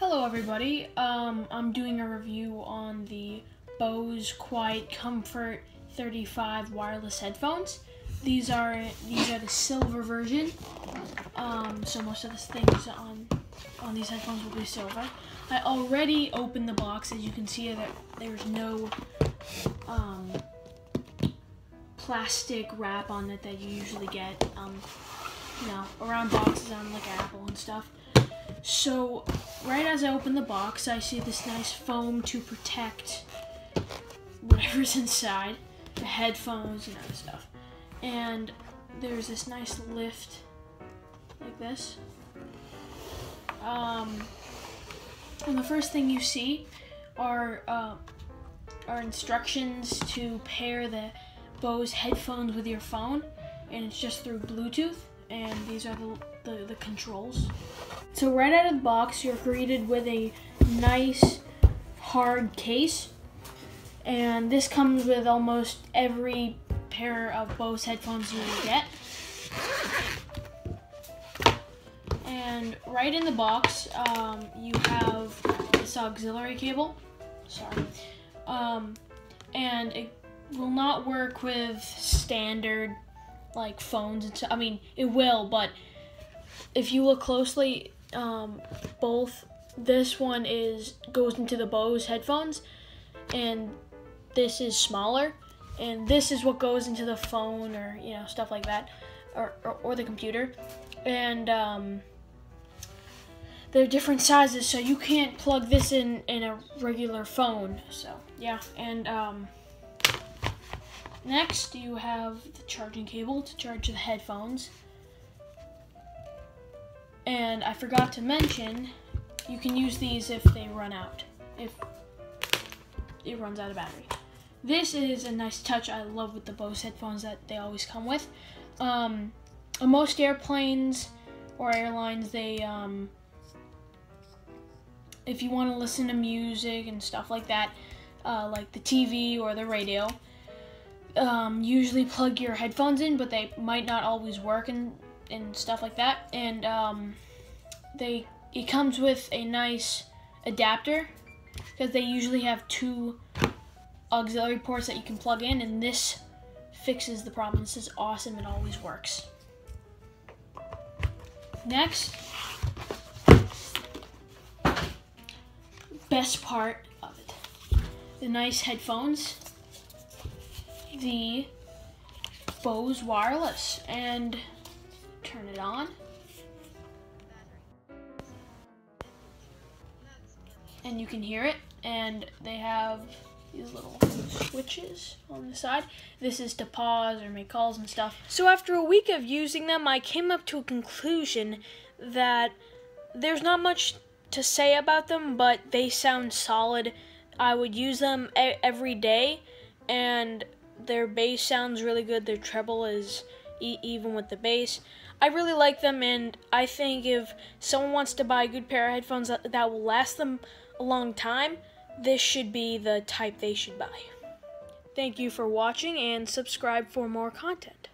Hello everybody, um, I'm doing a review on the Bose Quiet Comfort 35 wireless headphones. These are these are the silver version, um, so most of the things on on these headphones will be silver. I already opened the box, as you can see that there's no um, plastic wrap on it that you usually get, um, you know, around boxes on like Apple and stuff. So, right as I open the box, I see this nice foam to protect whatever's inside, the headphones and other stuff. And there's this nice lift like this. Um, and the first thing you see are uh, are instructions to pair the Bose headphones with your phone, and it's just through Bluetooth. And these are the, the, the controls. So right out of the box, you're greeted with a nice hard case. And this comes with almost every pair of Bose headphones you get. And right in the box, um, you have this auxiliary cable. Sorry. Um, and it will not work with standard like phones and so I mean it will, but if you look closely, um, both this one is goes into the Bose headphones, and this is smaller, and this is what goes into the phone or you know stuff like that, or or, or the computer, and um, they're different sizes, so you can't plug this in in a regular phone. So yeah, and um, next you have the charging cable to charge the headphones. And I forgot to mention, you can use these if they run out, if it runs out of battery. This is a nice touch I love with the Bose headphones that they always come with. Um, on most airplanes or airlines, they, um, if you want to listen to music and stuff like that, uh, like the TV or the radio, um, usually plug your headphones in, but they might not always work and and stuff like that. And um, they it comes with a nice adapter because they usually have two auxiliary ports that you can plug in, and this fixes the problem. This is awesome. It always works. Next, best part of it, the nice headphones, the Bose wireless, and turn it on. And you can hear it, and they have these little switches on the side. This is to pause or make calls and stuff. So after a week of using them, I came up to a conclusion that there's not much to say about them, but they sound solid. I would use them every day, and their bass sounds really good. Their treble is e even with the bass. I really like them, and I think if someone wants to buy a good pair of headphones that, that will last them a long time, this should be the type they should buy. Thank you for watching, and subscribe for more content.